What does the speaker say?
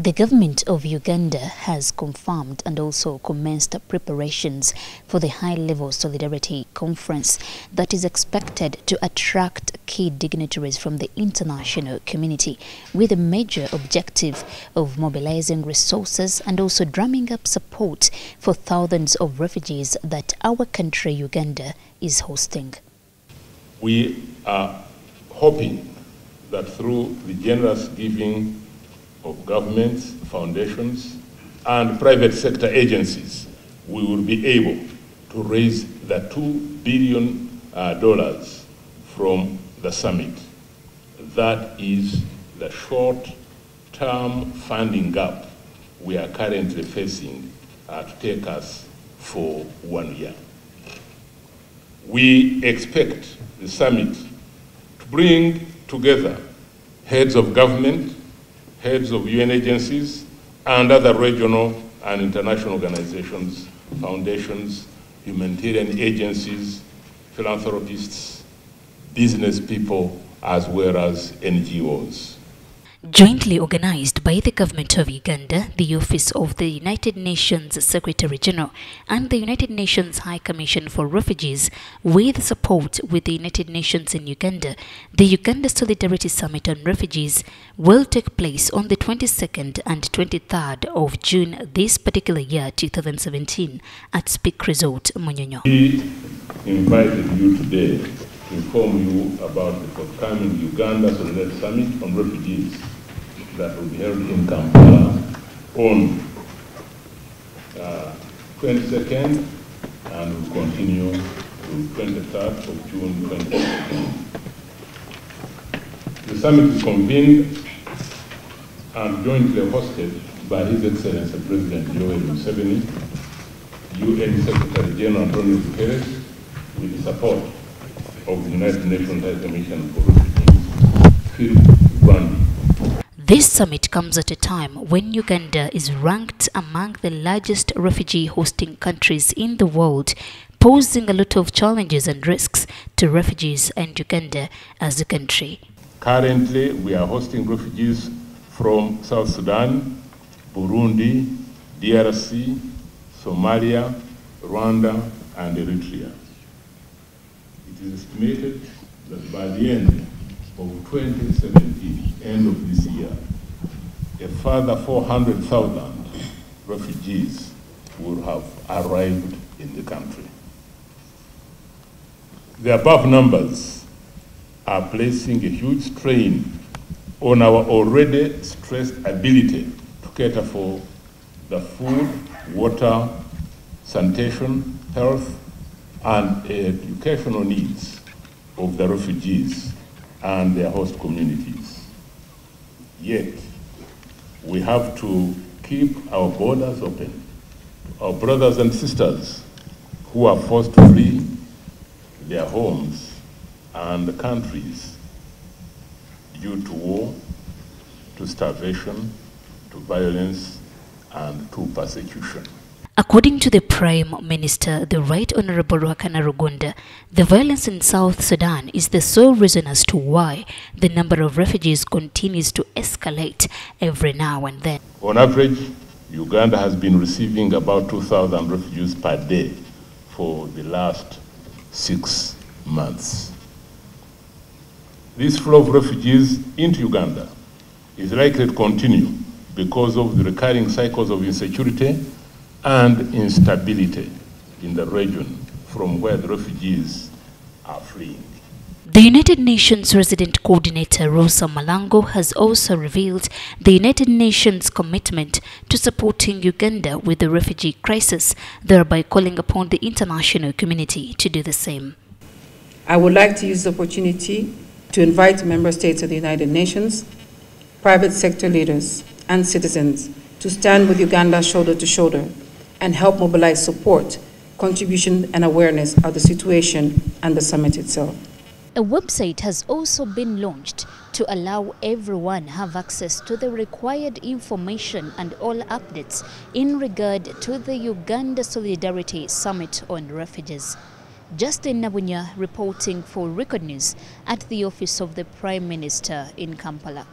The government of Uganda has confirmed and also commenced preparations for the high-level solidarity conference that is expected to attract key dignitaries from the international community with a major objective of mobilizing resources and also drumming up support for thousands of refugees that our country Uganda is hosting. We are hoping that through the generous giving of governments, foundations, and private sector agencies, we will be able to raise the $2 billion uh, from the summit. That is the short-term funding gap we are currently facing uh, to take us for one year. We expect the summit to bring together heads of government, heads of UN agencies, and other regional and international organizations, foundations, humanitarian agencies, philanthropists, business people, as well as NGOs. Jointly organized by the Government of Uganda, the Office of the United Nations Secretary General, and the United Nations High Commission for Refugees, with support with the United Nations in Uganda, the Uganda Solidarity Summit on Refugees will take place on the 22nd and 23rd of June this particular year, 2017, at Speke Resort, Munyonyo. We invited you today to inform you about the forthcoming Uganda Solidarity Summit on Refugees that will be held in Kampala on uh, 22nd and will continue to 23rd of June 2016. The summit is convened and jointly hosted by His Excellency President Yoweri Museveni, UN Secretary General Antonio Guterres, with the support of the United Nations High Commission for Refugees, Philip Grandi. This summit comes at a time when Uganda is ranked among the largest refugee hosting countries in the world, posing a lot of challenges and risks to refugees and Uganda as a country. Currently, we are hosting refugees from South Sudan, Burundi, DRC, Somalia, Rwanda, and Eritrea. It is estimated that by the end of 2017, end of this year, a further 400,000 refugees will have arrived in the country. The above numbers are placing a huge strain on our already stressed ability to cater for the food, water, sanitation, health, and uh, educational needs of the refugees and their host communities. Yet, we have to keep our borders open. to Our brothers and sisters who are forced to flee their homes and countries due to war, to starvation, to violence, and to persecution. According to the Prime Minister, the Right Honorable Ruhakana Rugunda, the violence in South Sudan is the sole reason as to why the number of refugees continues to escalate every now and then. On average, Uganda has been receiving about 2,000 refugees per day for the last six months. This flow of refugees into Uganda is likely to continue because of the recurring cycles of insecurity and instability in the region from where the refugees are fleeing. The United Nations Resident Coordinator Rosa Malango has also revealed the United Nations commitment to supporting Uganda with the refugee crisis, thereby calling upon the international community to do the same. I would like to use the opportunity to invite member states of the United Nations, private sector leaders, and citizens to stand with Uganda shoulder to shoulder and help mobilize support, contribution, and awareness of the situation and the summit itself. A website has also been launched to allow everyone have access to the required information and all updates in regard to the Uganda Solidarity Summit on Refugees. Justine Nabunya reporting for Record News at the office of the Prime Minister in Kampala.